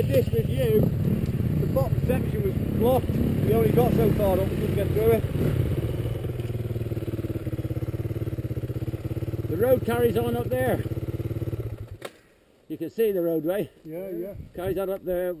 tried this with you, the bottom section was blocked. We only got so far up, we couldn't get through it. The road carries on up there. You can see the roadway. Yeah, yeah. Carries on up there.